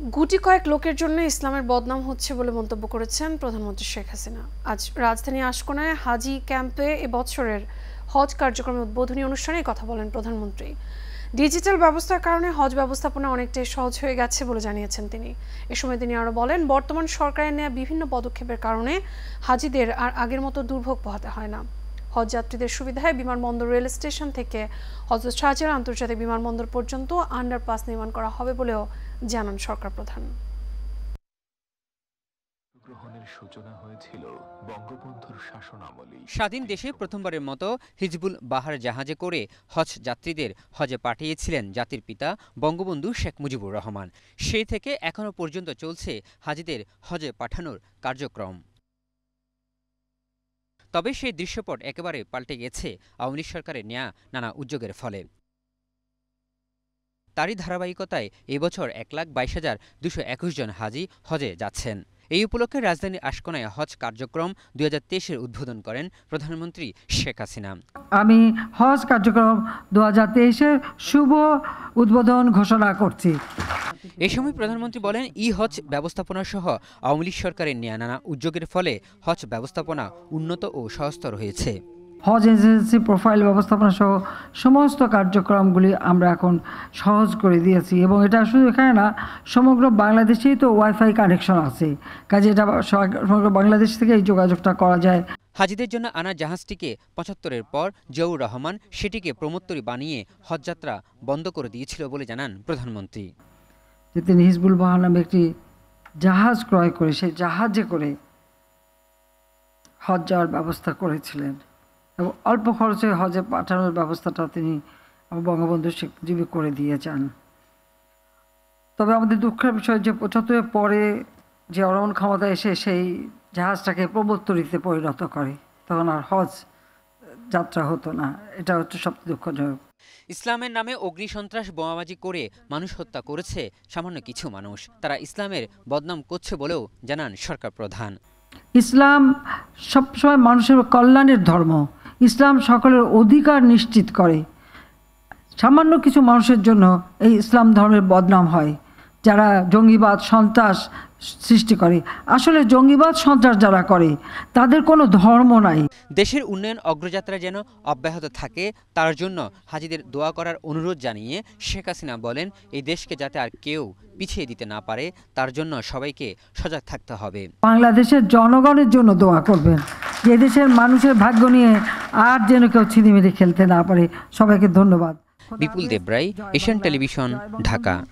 গুটি কয়েক লোকের জন্য ইসলামের বদনাম হচ্ছে বলে মন্তব্য করেছেন প্রধানমন্ত্রী শেখ হাসিনা। আজ রাজধানী আশকোনায় হাজি ক্যাম্পে এবছরের হজ কার্যক্রমে উদ্বোধনী অনুষ্ঠানে কথা বলেন প্রধানমন্ত্রী। ডিজিটাল ব্যবস্থার কারণে হজ ব্যবস্থাপনা অনেকটাই সহজ হয়ে গেছে বলে জানিয়েছেন তিনি। এ সময় তিনি আরও বলেন, বর্তমান সরকারের নেওয়া বিভিন্ন পদক্ষেপের কারণে হাজিদের আর আগের মতো দুর্ভোগ পোহাতে হয় না। হজ যাত্রীদের সুবিধায় বিমানবন্দর রেল স্টেশন থেকে হজরত শাহজালাল আন্তর্জাতিক বিমানবন্দর পর্যন্ত আন্ডারপাস নির্মাণ করা হবে বলেও জানান সরকার প্রধান। গ্রহণের সূচনা হয়েছিল বঙ্গবন্ধুর স্বাধীন দেশে প্রথমবারের মতো হিজবুল বাহার জাহাজে করে হজ যাত্রীদের হজে পাঠিয়েছিলেন জাতির পিতা বঙ্গবন্ধু শেখ মুজিবুর রহমান। সেই থেকে এখনও পর্যন্ত চলছে হাজিদের হজে পাঠানোর কার্যক্রম। তবে সেই দৃশ্যপট একেবারে পাল্টে গেছে। আওয়ামী লীগ সরকারের নেয়া নানা উদ্যোগের ফলে। তারই ধারাবাহিকতায় এবছর এক লাখ বাইশ হাজার দুশো একুশ জন হাজি হজে যাচ্ছেন। এই উপলক্ষে রাজধানী আশকোনায় হজ কার্যক্রম দুই হাজার তেইশের উদ্বোধন করেন প্রধানমন্ত্রী শেখ হাসিনা। আমি হজ কার্যক্রম দু হাজার তেইশের শুভ উদ্বোধন ঘোষণা করছি। এ সময় প্রধানমন্ত্রী বলেন ই হজ ব্যবস্থাপনা সহ আওয়ামী লীগ সরকারের নেয়া নানা উদ্যোগের ফলে হজ ব্যবস্থাপনা উন্নত ও সহস্তর হয়েছে। হজ এজেন্সি প্রোফাইল ব্যবস্থাপনা সহ সমস্ত কার্যক্রমগুলি আমরা এখন সহজ করে দিয়েছি এবং এটা শুধু এখানে না সমগ্র বাংলাদেশেই তো ওয়াইফাই কানেকশন আছে। কাজে এটা সমগ্র বাংলাদেশ থেকে এই যোগাযোগটা করা যায়। হাজিদের জন্য আনা জাহাজটিকে পঁচাত্তরের পর জিয়াউর রহমান সেটিকে প্রমোত্তরী বানিয়ে হজযাত্রা বন্ধ করে দিয়েছিল বলে জানান প্রধানমন্ত্রী। যে তিনি হিজবুল বাহার নামে একটি জাহাজ ক্রয় করে সেই জাহাজে করে হজ যাওয়ার ব্যবস্থা করেছিলেন। এবং অল্প খরচে হজে পাঠানোর ব্যবস্থাটা তিনি বঙ্গবন্ধু শেখ করে দিয়ে যান তবে আমাদের দুঃখের বিষয় যে পঁচাত্তরের পরে যে অরমন ক্ষমতা এসে সেই জাহাজটাকে প্রবর্তনীতে পরিণত করে তখন আর হজ যাত্রা হতো না। এটা হচ্ছে সবচেয়ে দুঃখজনক। ইসলামের নামে অগ্নিসন্ত্রাস বোমাবাজি করে মানুষ হত্যা করেছে সামান্য কিছু মানুষ। তারা ইসলামের বদনাম করছে বলেও জানান সরকার প্রধান। ইসলাম সবসময় মানুষের কল্যাণের ধর্ম। ইসলাম সকলের অধিকার নিশ্চিত করে। সামান্য কিছু মানুষের জন্য এই ইসলাম ধর্মের বদনাম হয় যারা জঙ্গিবাদ সন্ত্রাস সৃষ্টি করে। আসলে জঙ্গিবাদ সন্ত্রাস যারা করে তাদের কোনো ধর্ম নাই। দেশের উন্নয়ন অগ্রযাত্রা যেন অব্যাহত থাকে তার জন্য হাজিদের দোয়া করার অনুরোধ জানিয়ে শেখ হাসিনা বলেন এই দেশকে যাতে আর কেউ পিছিয়ে দিতে না পারে তার জন্য সবাইকে সজাগ থাকতে হবে। বাংলাদেশের জনগণের জন্য দোয়া করবেন। যে দেশের মানুষের ভাগ্য নিয়ে আর যেন কেউ ছিনিমিনি খেলতে না পারে। সবাইকে ধন্যবাদ। Bipul Debroy Asian television Dhaka.